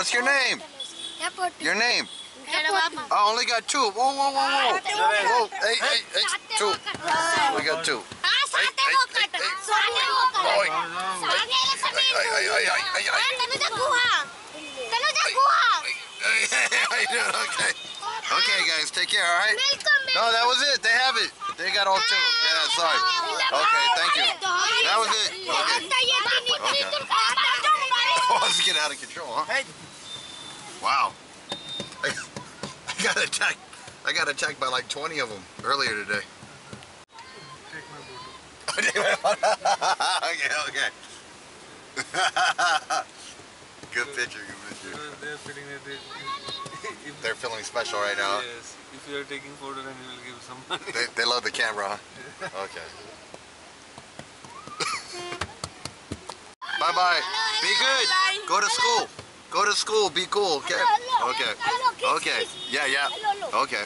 What's your name? Your name? I only got two. Whoa, whoa, whoa, whoa. Whoa, hey, hey, hey, two. We got two. okay. Okay, guys, take care, all right? No, that was it. They have it. They got all two. Yeah, sorry. Okay, thank you. This is getting out of control, huh? Hey. Wow. I, I got attacked. I got attacked by like 20 of them earlier today. okay, okay. good picture, good picture. They are feeling that they, if, They're feeling special right now. yes, if you are taking photo, then you will give some money. They, they love the camera, huh? Okay. Bye bye. Be good. Go to school. Go to school. Be cool. Okay. Okay. Okay. Yeah, yeah. Okay.